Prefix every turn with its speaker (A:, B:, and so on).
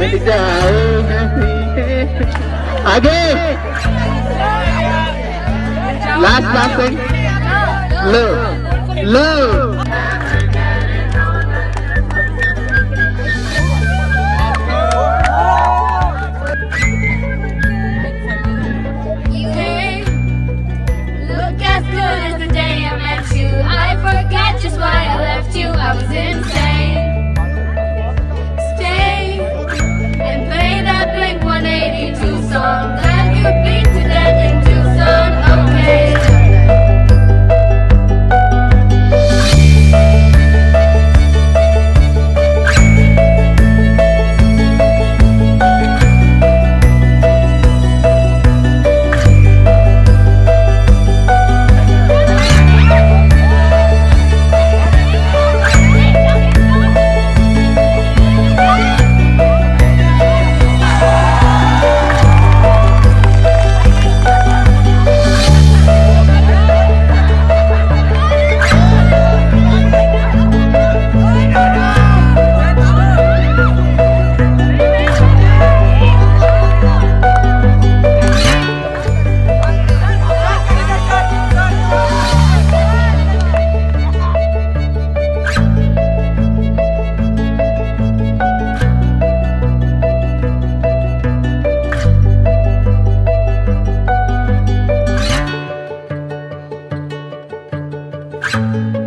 A: मिट जाए आगे लास्ट लास्ट थिंग लो लो
B: you